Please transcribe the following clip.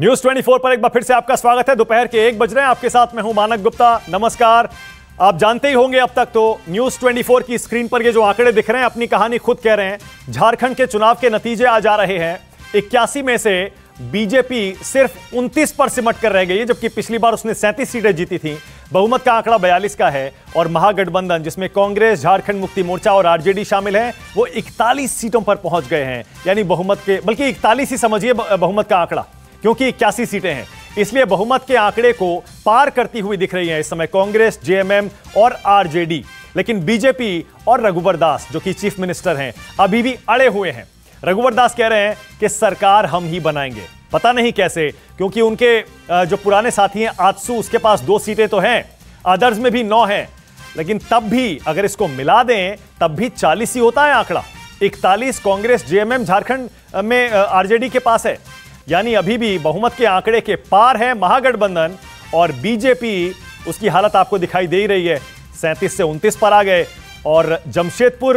News 24 पर एक बार फिर से आपका स्वागत है। दोपहर के एक बज रहे हैं। आपके साथ मैं हूँ मानक गुप्ता। नमस्कार। आप जानते ही होंगे अब तक तो न्यूज़ 24 की स्क्रीन पर ये जो आंकड़े दिख रहे हैं, अपनी कहानी खुद कह रहे हैं। झारखंड के चुनाव के नतीजे आ जा रहे हैं। इक्यासी में से बीजेपी सिर्फ़ 29 पर सिमट कर रह गई है, जबकि पिछली बार उसने सैंतीस सीटें जीती थी। बहुमत का आंकड़ा बयालीस का है और महागठबंधन, जिसमें कांग्रेस, झारखंड मुक्ति मोर्चा और आरजेडी शामिल है, वो इकतालीस सीटों पर पहुँच गए हैं। यानी बहुमत के, बल्कि इकतालीस ही समझिए बहुमत का आंकड़ा। क्योंकि इक्यासी सीटें हैं। इसलिए बहुमत के आंकड़े को पार करती हुई दिख रही है इस समय कांग्रेस, जेएमएम और आरजेडी। लेकिन बीजेपी और रघुवर दास, जो कि चीफ मिनिस्टर हैं, अभी भी अड़े हुए हैं। रघुवर दास कह रहे हैं कि सरकार हम ही बनाएँगे। पता नहीं कैसे, क्योंकि उनके जो पुराने साथी हैं आजसू उसके पास दो सीटें तो हैं अदर्स में भी नौ हैं। लेकिन तब भी अगर इसको मिला दें, तब भी चालीस ही होता है आंकड़ा। इकतालीस कांग्रेस, जेएमएम, झारखंड में आरजेडी के पास है। यानी अभी भी बहुमत के आंकड़े के पार है महागठबंधन और बीजेपी, उसकी हालत आपको दिखाई दे रही है। सैंतीस से उनतीस पर आ गए और जमशेदपुर